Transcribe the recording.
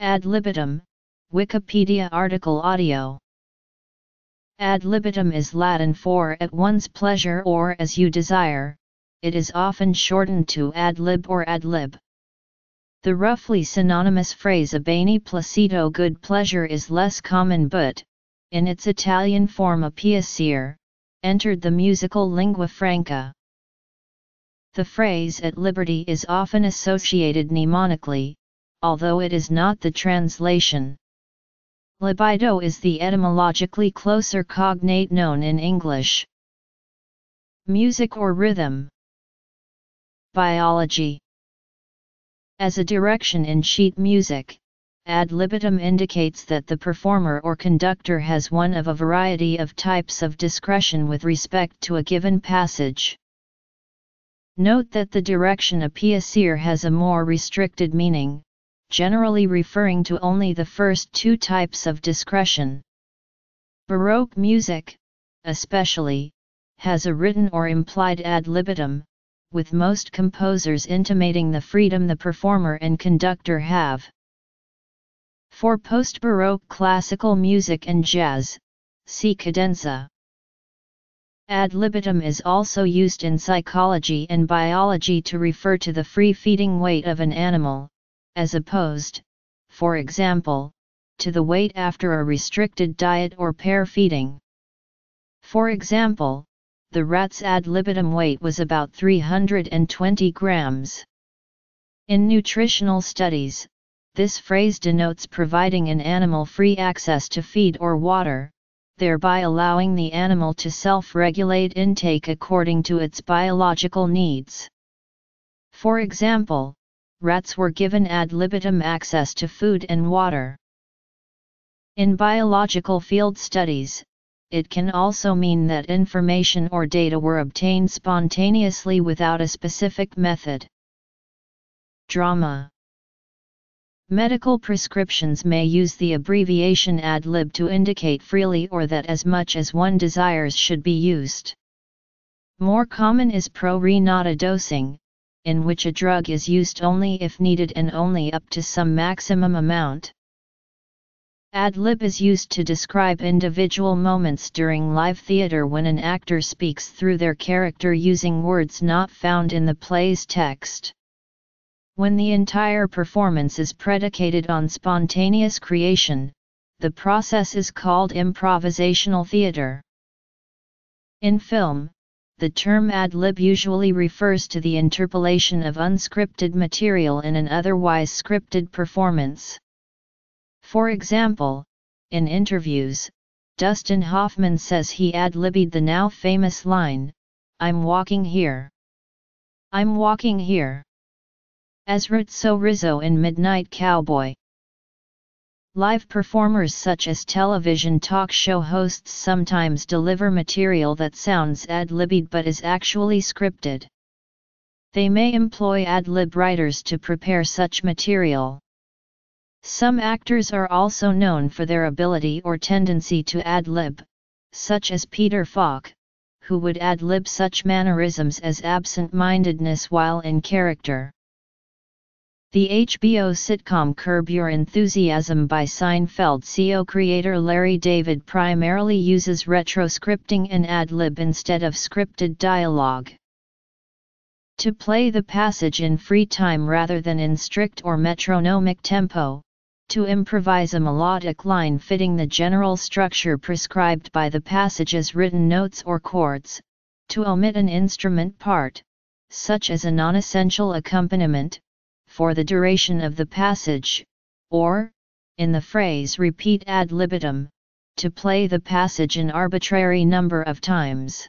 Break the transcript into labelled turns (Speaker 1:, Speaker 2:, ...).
Speaker 1: Ad libitum, Wikipedia article audio. Ad libitum is Latin for at one's pleasure or as you desire, it is often shortened to ad lib or ad lib. The roughly synonymous phrase a placito good pleasure is less common but, in its Italian form a piacere, entered the musical lingua franca. The phrase at liberty is often associated mnemonically, although it is not the translation. Libido is the etymologically closer cognate known in English. Music or rhythm. Biology. As a direction in sheet music, ad libitum indicates that the performer or conductor has one of a variety of types of discretion with respect to a given passage. Note that the direction a piacere has a more restricted meaning, generally referring to only the first two types of discretion. Baroque music, especially, has a written or implied ad libitum, with most composers intimating the freedom the performer and conductor have. For post-Baroque classical music and jazz, see cadenza. Ad libitum is also used in psychology and biology to refer to the free feeding weight of an animal, as opposed, for example, to the weight after a restricted diet or pair feeding. For example, the rat's ad libitum weight was about 320 grams. In nutritional studies, this phrase denotes providing an animal free access to feed or water, thereby allowing the animal to self-regulate intake according to its biological needs. For example, rats were given ad libitum access to food and water. In biological field studies, it can also mean that information or data were obtained spontaneously without a specific method. Drama Medical prescriptions may use the abbreviation ad lib to indicate freely or that as much as one desires should be used. More common is pro re nata dosing, in which a drug is used only if needed and only up to some maximum amount. Ad lib is used to describe individual moments during live theater when an actor speaks through their character using words not found in the play's text. When the entire performance is predicated on spontaneous creation, the process is called improvisational theater. In film, the term ad lib usually refers to the interpolation of unscripted material in an otherwise scripted performance. For example, in interviews, Dustin Hoffman says he ad libbed the now famous line, I'm walking here. I'm walking here. As Ratso Rizzo in Midnight Cowboy. Live performers such as television talk show hosts sometimes deliver material that sounds ad-libbed but is actually scripted. They may employ ad-lib writers to prepare such material. Some actors are also known for their ability or tendency to ad-lib, such as Peter Falk, who would ad-lib such mannerisms as absent-mindedness while in character. The HBO sitcom Curb Your Enthusiasm by Seinfeld CO creator Larry David primarily uses retroscripting and ad-lib instead of scripted dialogue. To play the passage in free time rather than in strict or metronomic tempo, to improvise a melodic line fitting the general structure prescribed by the passage's written notes or chords, to omit an instrument part, such as a non-essential accompaniment, for the duration of the passage, or, in the phrase repeat ad libitum, to play the passage an arbitrary number of times.